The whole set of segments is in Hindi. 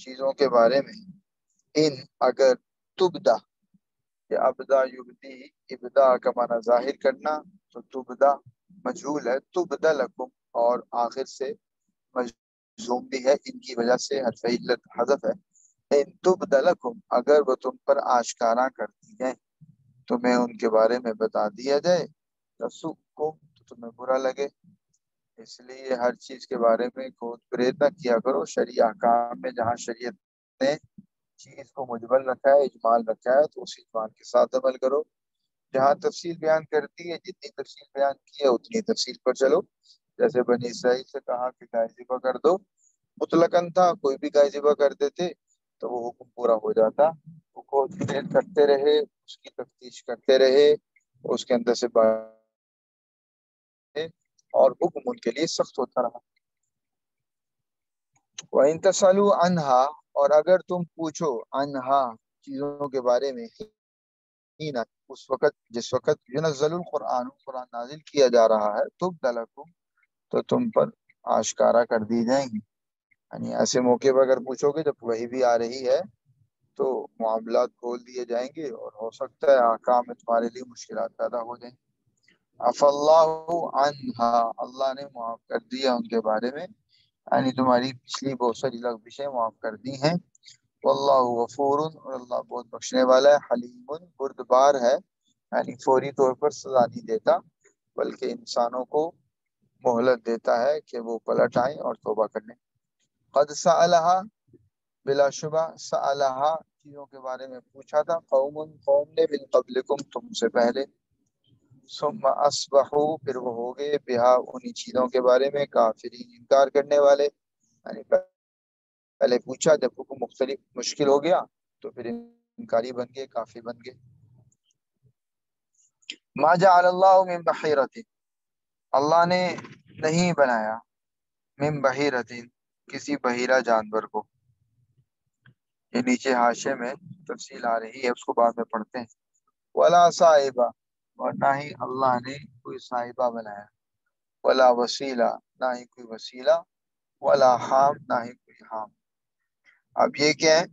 चीज़ों के बारे में इन अगर तुबदा या अबदा युबदी इबदा का माना ज़ाहिर करना तो तुबदा मजहूल है तुबदा लकुम और आखिर से मजूम भी है, इनकी वजह से हरफ हजफ है। अगर वो तुम पर आशकारा करती है, तुम्हें उनके बारे में बता दिया जाए तो तुम्हें बुरा लगे। इसलिए हर चीज़ के बारे में खोज प्रेर न किया करो। शरिया काम में जहाँ शरीयत ने चीज़ को मुजबल रखा है, इजमाल रखा है तो उस इजमाल के साथ अमल करो। जहाँ तफसील बयान करती है, जितनी तफसील बयान की है, उतनी तफसील पर चलो। जैसे बनी इसराइल से कहा कि गाय जिबा कर दो। मुतलकन था, कोई भी गाय जिबा कर देते तो वो हुक्म पूरा हो जाता। वो खोज करते रहे, उसकी तफ्तीश करते रहे, उसके अंदर से और हुक्म उनके लिए सख्त होता रहा। वह तसलु अनहा, और अगर तुम पूछो अनहा चीज़ों के बारे में उस वक्त, जिस वक्त युनजल कुरान कुरान नाजिल किया जा रहा है तुम दलकुम तो तुम पर आशकारा कर दी जाएँगी। यानी ऐसे मौके पर अगर पूछोगे जब वही भी आ रही है तो मामला खोल दिए जाएँगे और हो सकता है आका में तुम्हारे लिए मुश्किल पैदा हो जाएँगी अफल्लाहा अल्लाह ने माफ़ कर दिया उनके बारे में। यानी तुम्हारी पिछली बहुत सारी लफ्जिशें माफ़ कर दी हैं। वल्लाहु गफूर और अल्लाह बहुत बख्शने वाला है, हलीमुन, बुर्दबार है। यानी फौरी तौर पर सजा नहीं देता, बल्कि इंसानों को मोहलत देता है कि वो पलट आए और तोबा करने। कद सअलहा बिलाशुबा चीज़ों के बारे में पूछा था। कौमुन, कौम ने बिन कबलिकुम तुमसे पहले। असबहू, फिर वो हो गए बिहा उन्हीं चीज़ों के बारे में, काफिरी इनकार करने वाले। पहले पूछा, जब हुक्म मुख्तलिफ़, मुश्किल हो गया तो फिर इनकारी बन गए काफ़ी बन गए। माजा मिन बहीरतिन। अल्लाह ने नहीं बनाया। मिन बहीरतिन, किसी बहीरा जानवर को। ये नीचे हाशे में तफसील आ रही है, उसको बाद में पढ़ते हैं। वला साहिबा और ना ही अल्लाह ने कोई साहिबा बनाया। वला वसीला, ना ही कोई वसीला। वला हाम, ना ही कोई हाम। अब ये क्या है?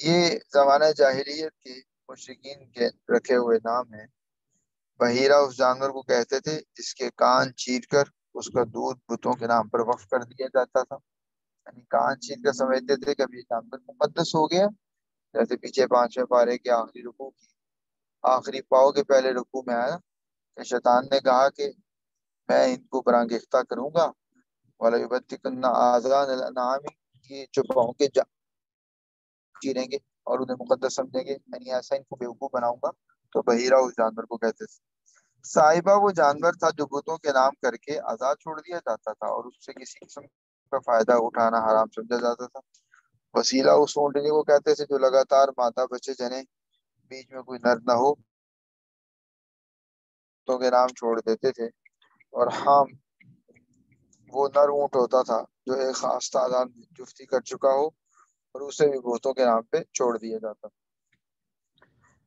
ये जमाना जाहिलियत के मुशकिन के रखे हुए नाम है। बहीरा उस जानवर को कहते थे, जिसके कान चीर कर उसका दूध बुतों के नाम पर वक्फ कर दिया जाता था। यानी कान चीर कर समझते थे कि ये जानवर मुकदस हो गया। जैसे पीछे पाँचवें पारे के आखिरी रुकू की, आखिरी पाओ के पहले रुकू में आया कि शैतान ने कहा कि मैं इनको बरांगिफ्ता करूँगा। वाला आजान ये जो के चीरेंगे और उन्हें मुकदस समझेंगे। यानी ऐसा इनको बेवकूफ़ बनाऊँगा। तो बहीरा उस जानवर को कहते थे। साहिबा वो जानवर था जो बुतों के नाम करके आज़ाद छोड़ दिया जाता था और उससे किसी किस्म का फ़ायदा उठाना हराम समझा जाता था। वसीला उस ऊँटनी को कहते थे जो लगातार माता बच्चे जने बीच में कोई नर न हो। तो के नाम छोड़ देते थे और हम वो नर ऊँट होता था जो एक खास तादाद जुफ्ती कर चुका हो और उसे भी भूतों के नाम पे छोड़ दिया जाता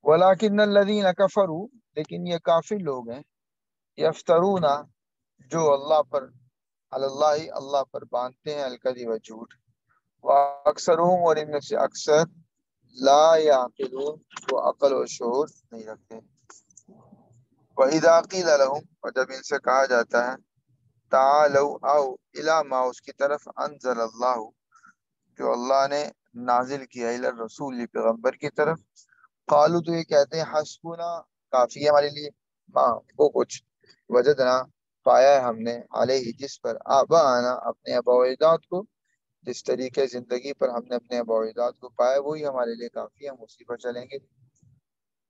वलाकिन कफरू, लेकिन ये काफ़ी लोग हैं। यफ्तरूना, जो अल्लाह पर अल्लाह ही अल्लाह पर बांधते हैं अलकदी व झूठ। व अक्सर और इनमें से अक्सर, ला वो अकल और शोर नहीं रखते वहीदाकील और जब इनसे कहा जाता है तालो आओ, इला मा, उसकी तरफ़ अनजल अल्लाह, जो अल्लाह ने नाजिल किया रसूल पैगंबर की तरफ़। कालू तो ये कहते हैं हसबुना काफ़ी है हमारे लिए। माँ वो कुछ वजदना पाया है हमने, आले ही जिस पर आबा आना अपने अबाजात को। जिस तरीके ज़िंदगी पर हमने अपने अबाजात को पाया वही हमारे लिए काफ़ी हम उसी पर चलेंगे।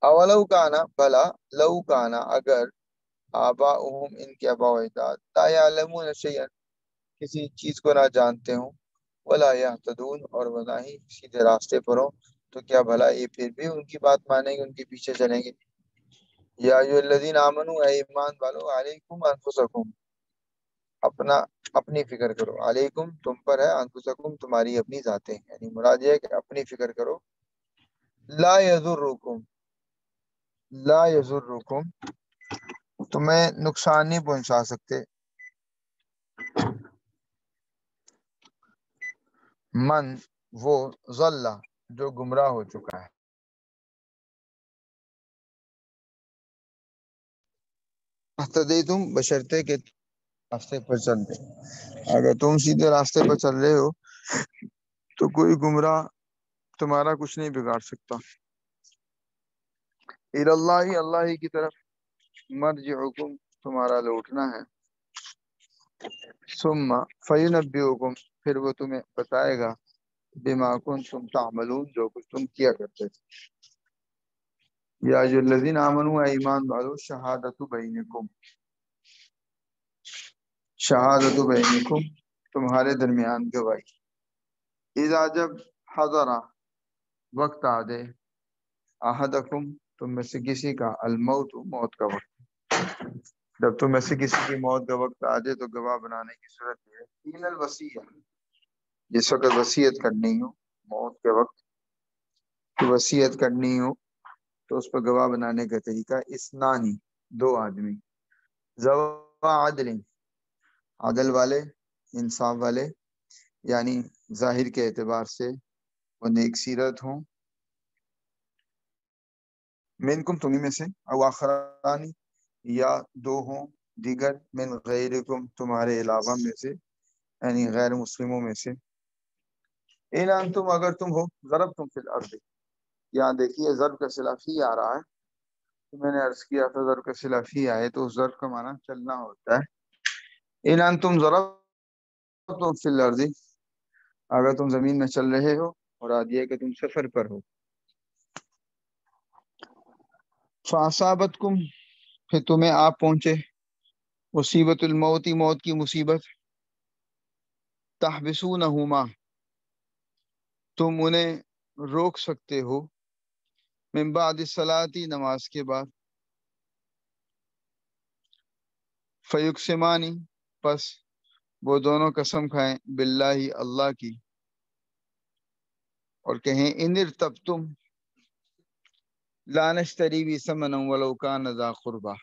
अवलऊ का आना भला, लऊ का आना अगर आबा उम इनके अबाजात किसी चीज़ को ना जानते हो। वला या तदून और वना ही सीधे रास्ते पर हो। तो क्या भला ये फिर भी उनकी बात मानेंगे, उनके पीछे चलेंगे? या आमनु ईमान वालो, अलैकुम अनफुसकुम अपना, अपनी फ़िक्र करो। अलैकुम, तुम पर है अनफुसकुम तुम्हारी अपनी जातें यानी मुराद ये है कि अपनी फ़िक्र करो। ला यजुर्रुकुम। ला यजुर्रुकुम। तुम्हें नुकसान नहीं पहुँचा सकते। मन, वो जल्ला। जो गुमराह हो चुका है। तुम, बशर्ते के रास्ते पर चलते अगर तुम सीधे रास्ते पर चल रहे हो तो कोई गुमराह तुम्हारा कुछ नहीं बिगाड़ सकता। इल्लाह ही अल्लाह ही की तरफ़ मर्जिउकुम तुम्हारा लौटना है। सुम्मा फयुनब्बिउकुम, फिर वो तुम्हें बताएगा बिमा कुंतुम तामलून, जो कुछ तुम किया करते थे। या जो लजीन आमनु ईमान वालो, शहादतु बैनिकुम शहादतु बैनिकुम तुम्हारे दरमियान गवाही। इजा जब हजरा, वक्त आ दे अहदकुम, तुम में से किसी का, अलमौत, मौत का वक्त। जब तुम में से किसी की मौत का वक्त आ जाए तो गवाह बनाने की सूरत है, तीन जिस वक्त वसीयत करनी हो, मौत के वक्त वसीयत करनी हो तो उस पर गवाह बनाने का तरीका इसनानी दो आदमी। जवा आदलिन, आदल वाले, इंसाफ वाले, यानी ज़ाहिर के एतबार से वो नेक सीरत हों। मिनकुम तुम्हें में से अवाखरानी या दो हों, दीगर मिन गैरकुम, तुम्हारे अलावा में से, यानी गैर मुस्लिमों में से। इन तुम, अगर तुम हो, जरब तुम फिल अर्द यहाँ देखिए, जरब का सिलाफी आ रहा है। तो मैंने अर्ज़ किया था, जरब का सिलाफी आए तो उस जरब का माना चलना होता है। इन तुम, जरब तुम फिल अर्द अगर तुम ज़मीन में चल रहे हो और आदिया कि तुम सफ़र पर हो। फासाबत कुम फिर तुम्हें आप पहुँचे। मुसीबत मौत की मुसीबत। तहबिसू नहुमा तुम उन्हें रोक सकते हो। मिम्बाद सलाती नमाज़ के बाद। फयुकसमानी पस वो दोनों कसम खाएँ बिल्ला ही अल्लाह की। और कहें इन तब तुम, लानश्तरी भी समन वलोका नजा कुर्बा।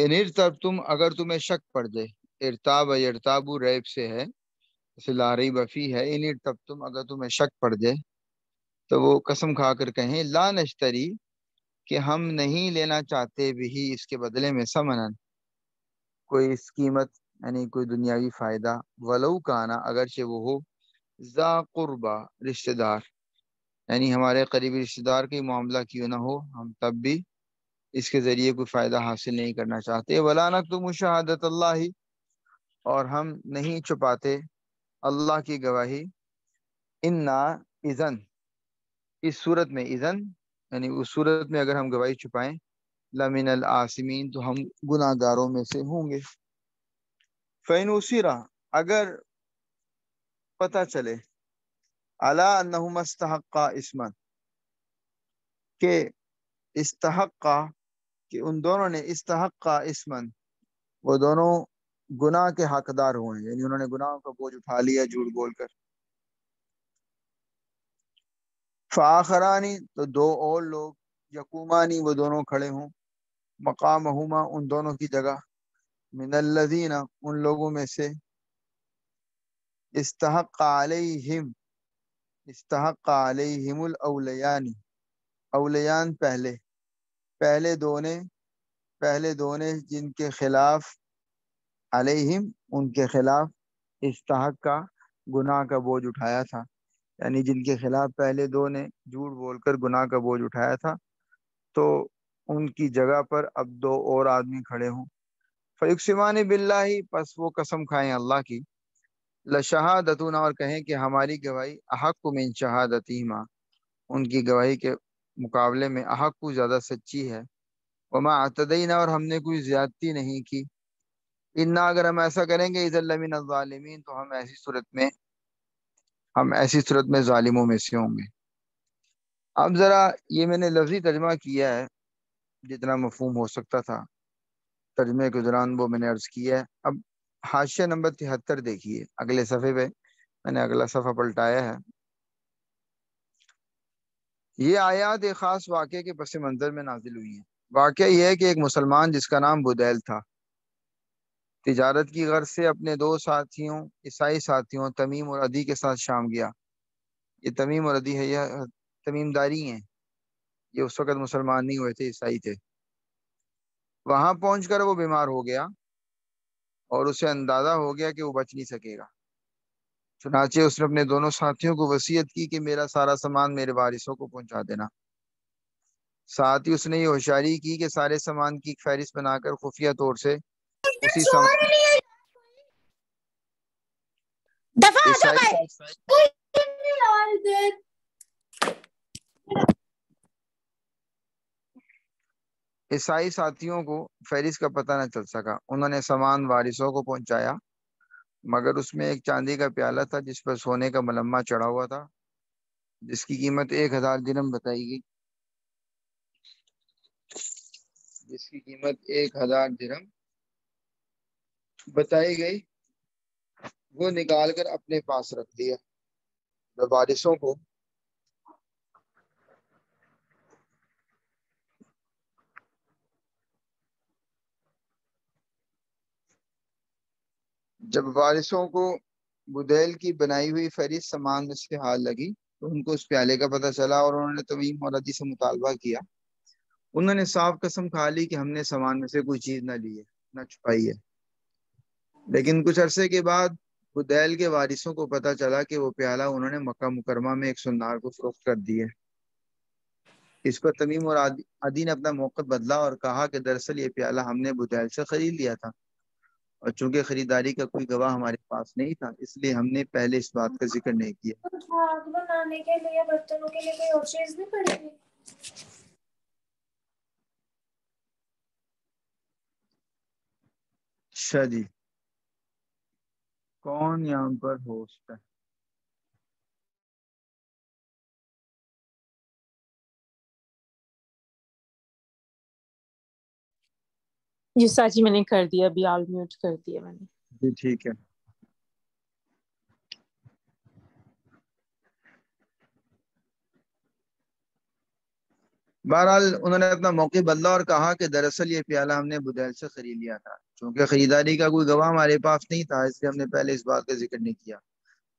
इन तब तुम, अगर तुम्हें शक पड़ जाए, इरताब इरताबू रैब से है, जैसे लारी बफी है इन तब तुम, अगर तुम्हें शक पड़ जाए तो वो कसम खाकर कहें, ला नश्तरी, कि हम नहीं लेना चाहते भी इसके बदले में समनन। कोई इस कीमत यानी कोई दुनियावी फ़ायदा, वलऊ काना, अगरचे वो हो, जा कुर्बा, रिश्तेदार। यानी हमारे करीबी रिश्तेदार के मामला क्यों ना हो, हम तब भी इसके ज़रिए कोई फ़ायदा हासिल नहीं करना चाहते। वलानक तो मुशाहदत अल्लाह ही और हम नहीं छुपाते अल्लाह की गवाही। इन्ना इजन, इस सूरत में इजन, यानी उस सूरत में अगर हम गवाही छुपाएँ लमिन आसिमीन तो हम गुनागारों में से होंगे। फ़ैन उसीरा, अगर पता चले, अला नहुमस्तहक्का इसमन, के इस्तहक्का कि उन दोनों ने इस्तहक्का इसमन, वो दोनों गुनाह के हकदार हुए हैं, यानी उन्होंने गुनाहों का बोझ उठा लिया झूठ बोलकर। फ़ाखरानी तो दो और लोग, यकूमानी, वो दोनों खड़े हों। मकाम उन दोनों की जगह। मिनल्लजीना, उन लोगों में से। इस्तहक अलैहिम इस्तहक अलैहिमुल अवलयानी, अवलयान पहले। पहले दो ने, पहले दो ने जिनके खिलाफ, अलहिम, उनके खिलाफ इस्तहक का, गुनाह का बोझ उठाया था। यानी जिनके खिलाफ पहले दो ने झूठ बोलकर गुनाह का बोझ उठाया था तो उनकी जगह पर अब दो और आदमी खड़े हों। फयुकसिमान बिल्लाही पस वो कसम खाएँ अल्लाह की। लशहादतुना, और कहें कि हमारी गवाही अहक मिन शहादती माँ उनकी गवाही के मुकाबले में अहक ज़्यादा सच्ची है। वमा अतदीना और हमने कोई ज्यादती नहीं की। इन्ना अगर हम ऐसा करेंगे इज़मिन तो हम ऐसी सूरत में, हम ऐसी सूरत में जालिमों में से होंगे। अब ज़रा ये मैंने लफ्जी तर्जमा किया है, जितना मफहूम हो सकता था। तर्जमे के दौरान वो मैंने अर्ज़ किया है। अब हाशिया नंबर तिहत्तर देखिए, अगले सफ़े पे मैंने अगला सफ़ा पलटाया है। ये आयात एक ख़ास वाक़े के पस मंज़र में नाजिल हुई है। वाक़ यह है कि एक मुसलमान जिसका नाम बुदैल था, तिजारत की गर्ज से अपने दो साथियों, ईसाई साथियों, तमीम और अदी के साथ शाम गया। ये तमीम और अदी है, यह तमीमदारी हैं। ये उस वक़्त मुसलमान नहीं हुए थे, ईसाई थे। वहाँ पहुंचकर वो बीमार हो गया और उसे अंदाज़ा हो गया कि वो बच नहीं सकेगा। चुनाचे उसने अपने दोनों साथियों को वसीयत की कि मेरा सारा सामान मेरे वारिसों को पहुँचा देना। साथ ही उसने ये होशियारी की कि सारे सामान की फहरिस्त बनाकर खुफिया तौर से उसी ईसाई साथियों को फहरिस का पता न चल सका। उन्होंने सामान वारिसों को पहुँचाया। मगर उसमें एक चांदी का प्याला था जिस पर सोने का मलम्मा चढ़ा हुआ था, जिसकी कीमत एक हज़ार दिनम बताई गई। जिसकी कीमत एक हज़ार दिनम बताई गई, वो निकाल कर अपने पास रख दिया। वारिसों को जब वारिसों को बुदैल की बनाई हुई फहरिस्त सामान में से हाल लगी तो उनको उस प्याले का पता चला और उन्होंने तमीम और अदी से मुतालबा किया। उन्होंने साफ़ कसम खा ली कि हमने सामान में से कोई चीज़ ना ली है, ना छुपाई है। लेकिन कुछ अरसे के बाद बुदैल के वारिसों को पता चला कि वो प्याला उन्होंने मक्का मुकरमा में एक सुनार को फरोख्त कर दिया इस पर तमीम और आदि ने अपना मौक़ बदला और कहा कि दरअसल ये प्याला हमने बुदैल से खरीद लिया था। और चूँकि खरीदारी का कोई गवाह हमारे पास नहीं था इसलिए हमने पहले इस बात का ज़िक्र नहीं किया। बनाने के लिए बर्तनों के लिए कोई और चीज़ नहीं पड़ेगी अच्छा जी। कौन यहाँ पर होस्ट है? जी साची मैंने कर दिया, अभी ऑल म्यूट कर दिया मैंने। जी, ठीक है। बहरहाल, उन्होंने अपना मौके बदला और कहा कि दरअसल ये प्याला हमने बुदैल से खरीद लिया था चूँकि खरीदारी का कोई गवाह हमारे पास नहीं था, इसलिए हमने पहले इस बात का ज़िक्र नहीं किया।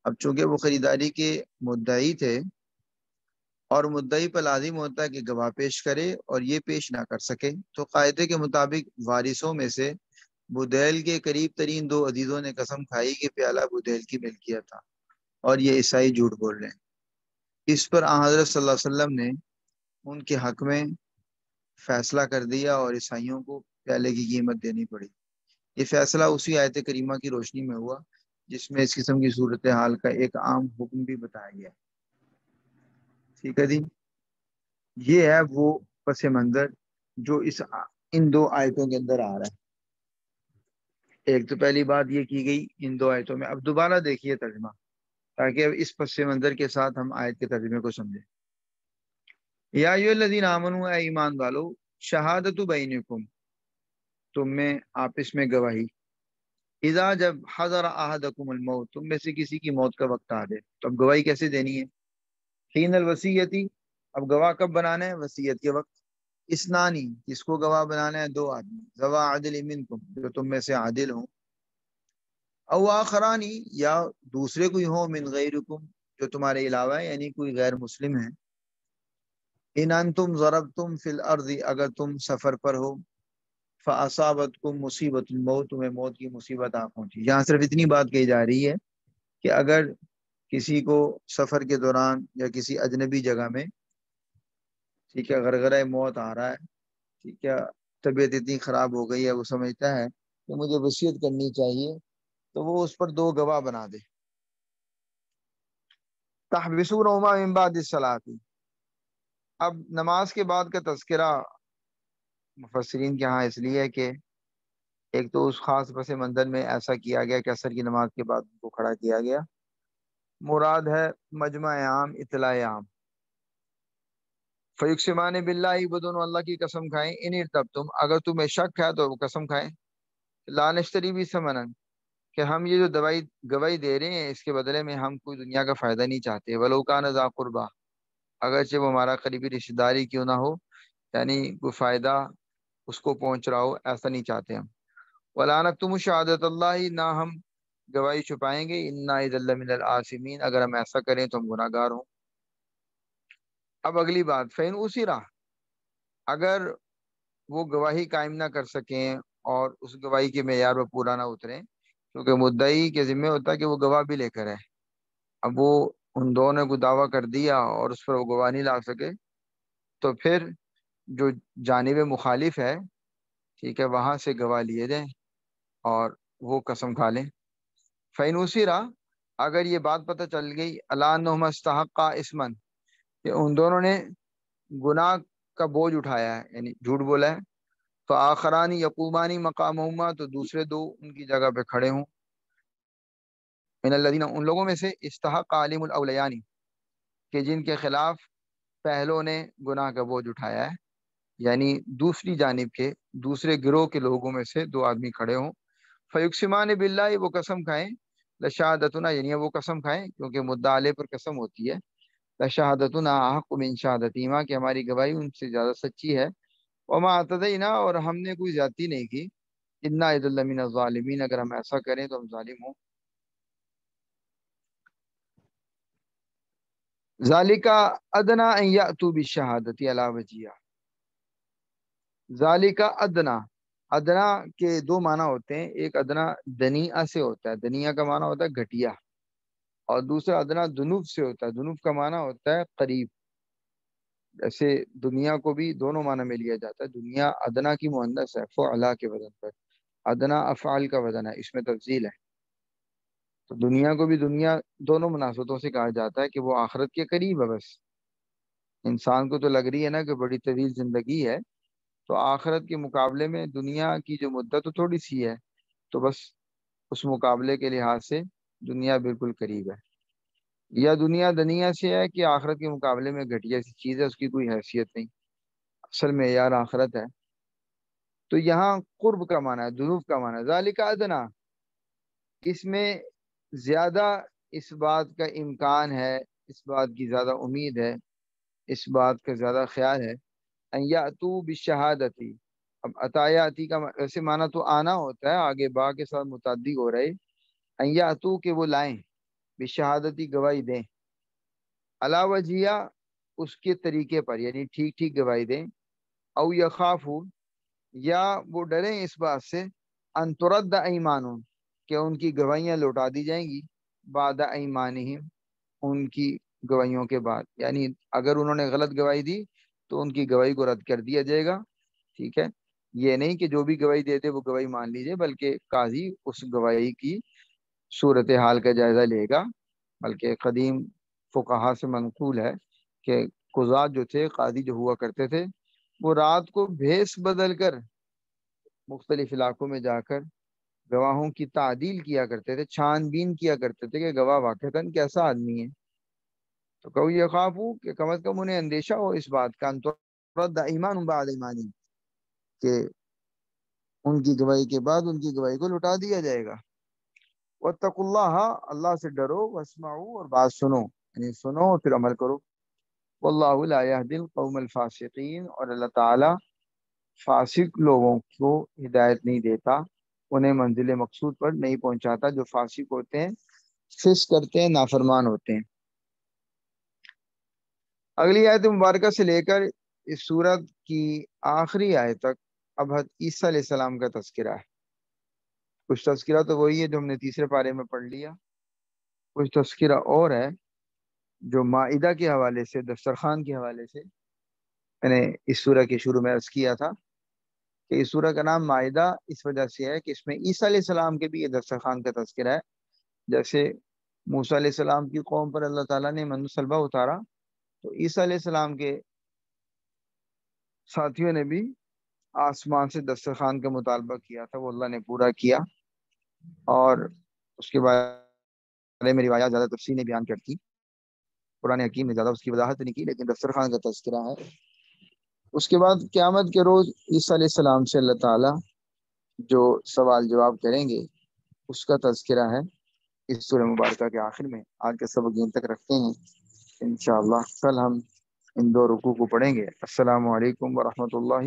अब चूँकि वो खरीदारी के मुद्दई थे और मुद्दई पर लाजिम होता है कि गवाह पेश करे और ये पेश ना कर सके। तो कायदे के मुताबिक वारिसों में से बुदैल के करीब तरीन दो अजीजों ने कसम खाई कि प्याला बुदैल की मिल्कियत था और ये ईसाई झूठ बोल रहे हैं। इस पर हज़रत वसल्लम ने उनके हक में फैसला कर दिया और ईसाइयों को प्याले की कीमत देनी पड़ी। ये फैसला उसी आयत करीमा की रोशनी में हुआ, जिसमें इस किस्म की सूरत हाल का एक आम हुक्म भी बताया गया ठीक है जी? ये है वो पस मंजर जो इस इन दो आयतों के अंदर आ रहा है। एक तो पहली बात ये की गई इन दो आयतों में। अब दोबारा देखिए तर्जमा, ताकि अब इस पस मंजर के साथ हम आयत के तर्जमे को समझें। या लदीन आमन ईमान वालो, शहादत बैनकुम तुम में आपस में गवाही। इजा जब हजर आहदकुम तुम में से किसी की मौत का वक्त आ जाए तो अब गवाही कैसे देनी है? हीन वसीयती। अब गवाह कब बनाना है? वसीयत के वक्त। इसनानी, किसको गवाह बनाना है? दो आदमी। जवा आदिल मिनकुम, जो तुम में से आदिल हो। अव आखरानी, या दूसरे कोई हो मिन गैरुकुम, जो तुम्हारे अलावा है, यानी कोई गैर मुस्लिम है। इन तुम जरब तुम फिल अर्जी, अगर तुम सफ़र पर हो। फ़ासाबत को मुसीबत मौत, तुम्हें मौत की मुसीबत आ पहुँची। यहाँ सिर्फ़ इतनी बात कही जा रही है कि अगर किसी को सफ़र के दौरान या किसी अजनबी जगह में, ठीक है गरगरा मौत आ रहा है, ठीक है, तबीयत इतनी ख़राब हो गई है, वो समझता है कि मुझे वसीयत करनी चाहिए तो वो उस पर दो गवाह बना दे। सलाती। अब नमाज़ के बाद का तस्करा मुफसरीन के यहाँ इसलिए है कि एक तो उस खास पस मंजर में ऐसा किया गया कि असर की नमाज़ के बाद उनको खड़ा किया गया। मुराद है मजमा आम इतला बिल्ला वो दोनों अल्लाह की कसम खाएँ इन तब तुम, अगर तुम्हें शक है तो वो कसम खाएँ। लानश्तरी भी समन कि हम ये जो दवाई, गवाही दे रहे हैं, इसके बदले में हम कोई दुनिया का फ़ायदा नहीं चाहते। वलोकान ज़ाकुरबा अगरचे वो हमारा करीबी रिश्तेदारी क्यों ना हो, यानी कोई फ़ायदा उसको पहुँच रहा हो, ऐसा नहीं चाहते हम। वलानक तुम शहादत अल्लाह ना हम गवाही छुपाएँगे। इन्ना आसिमीन, अगर हम ऐसा करें तो हम गुनागार हों। अब अगली बात, फ़ैन उसी राह। अगर वो गवाही कायम ना कर सकें और उस गवाही के मैार पर पूरा ना उतरे, क्योंकि मुद्दई के ज़िम्मे होता है कि वो गवाह भी लेकर है अब वो उन दोनों ने को दावा कर दिया और उस पर वो गवाह नहीं ला सके तो फिर जो जानब मुखालिफ है, ठीक है, वहाँ से गवाह लिए जाए और वो कसम खा लें। फ़ैनूसी रहा, अगर ये बात पता चल गई अलास्तका इसमन, कि उन दोनों ने गुनाह का बोझ उठाया है, यानी झूठ बोला है। तो आखरानी यकूबानी मकाम तो दूसरे दो उनकी जगह पे खड़े हों। मिनल्लदीन उन लोगों में से इस्तक आलिमयानी कि जिनके खिलाफ पहलों ने गुनाह का बोझ उठाया है। यानी दूसरी जानब के, दूसरे गिरोह के लोगों में से दो आदमी खड़े हों। फ़युक्समान बिल्ला वो कसम खाएँ। लशादतना, यानी वो कसम खाएँ, क्योंकि मुद्दा आले पर कसम होती है। लशादतना हक़ शहादतीमा कि हमारी गवाही उनसे ज़्यादा सच्ची है। वमा अतदीना, और हमने कोई ज़्यादा नहीं की। इन्ना ज़ालिमीन, अगर हम ऐसा करें तो हम जालिम हों। जालिका अदना भी शहादती, अला वजिया जालिका अदना अदना के दो माना होते हैं, एक अदना दनिया से होता है, दनिया का माना होता है घटिया, और दूसरा अदना दुनूफ से होता है, दुनूफ का माना होता है करीब, ऐसे दुनिया को भी दोनों माना में लिया जाता है, दुनिया अदना की मुहदस है फ़ला के वज़न पर, अदना अफ़ाल का वज़न है, इसमें तफजील है तो दुनिया को भी दुनिया दोनों मुनासबतों से कहा जाता है कि वो आखरत के करीब है बस, इंसान को तो लग रही है ना कि बड़ी तवील ज़िंदगी है तो आखरत के मुकाबले में दुनिया की जो मुद्दत तो थोड़ी सी है तो बस उस मुकाबले के लिहाज से दुनिया बिल्कुल करीब है। या दुनिया दुनिया से है कि आखरत के मुकाबले में घटिया सी चीज़ है, उसकी कोई हैसियत नहीं। असल में यार आखरत है। तो यहाँ कुर्ब का माना है जुनूब का माना है। जालिका अदना, इसमें ज़्यादा इस बात का इम्कान है, इस बात की ज़्यादा उम्मीद है, इस बात का ज़्यादा ख्याल है अया तू बिशहादती। अब अतायाती का वैसे माना तो आना होता है, आगे बा के साथ मुतादी हो रहे। अया तू के वो लाएँ, बेशहादती गवाही दें। अलावजिया उसके तरीके पर, यानी ठीक ठीक गवाही दें। अव यखाफू, या वो डरें इस बात से अंतरद ईमान कि उनकी गवाहियाँ लौटा दी जाएँगी? बाद ईमान उनकी गवाहियों के बाद। यानी अगर उन्होंने गलत गवाही दी तो उनकी गवाही को रद्द कर दिया जाएगा, ठीक है? ये नहीं कि जो भी गवाही देते वो गवाही मान लीजिए, बल्कि काजी उस गवाही की सूरत हाल का जायजा लेगा, बल्कि कदीम फुकाहा से मनकूल है कि कुजात जो थे कादी जो हुआ करते थे, वो रात को भेस बदल कर मुख्तलिफ़ इलाकों में जाकर गवाहों की तादील किया करते थे, छानबीन किया करते थे कि गवाह वाक़ता कैसा आदमी है। तो कहो ये खाफू कि कम अज कम उन्हें अंदेशा हो इस बात का ईमान बाद ईमानी, के उनकी गवाही के बाद उनकी गवाही को लुटा दिया जाएगा। वतकुल्लाह अल्लाह से डरो, वसमाऊ और बात सुनो, यानी सुनो और फिर अमल करो। वल्लादिल कौमल फासिकीन और अल्लाह ताला फासिक लोगों को हिदायत नहीं देता, उन्हें मंजिल मकसूद पर नहीं पहुंचाता, जो फासिक होते हैं, फिस करते हैं, नाफरमान होते हैं। अगली आयत मुबारक से लेकर इस सूरत की आखिरी आयत तक अब ईसा सलाम का तस्करा है। कुछ तस्करा तो वही है जो हमने तीसरे पारे में पढ़ लिया। कुछ तस्करा और है जो माइदा के हवाले से, दस्तरखान के हवाले से मैंने इस सूरह के शुरू में अर्ज़ किया था कि इस सूरह का नाम माइदा इस वजह से है कि इसमें ईसा सलाम के भी ये दस्तरखान का तस्करा है। जैसे मूसा सलाम की कौम पर अल्लाह ताला ने मनसलबा उतारा तो ईसा सलाम के साथियों ने भी आसमान से दस्तरखान का मुतालबा किया था, वो अल्लाह ने पूरा किया। और उसके बारे में रिवाया ज़्यादा तफसी ने बयान करती। पुराने हकीम ने ज़्यादा उसकी वजाहत नहीं की, लेकिन दस्तरखान का तस्करा है। उसके बाद क़्यामत के रोज़ ईसा सलाम से अल्लाह ताला जो सवाल जवाब करेंगे, उसका तस्करा है। इस सूर मुबारक के आखिर में आज के सबक यहीं तक रखते हैं। इनशाला कल हम इन दो रुकू को पढ़ेंगे। असलकम वरहमल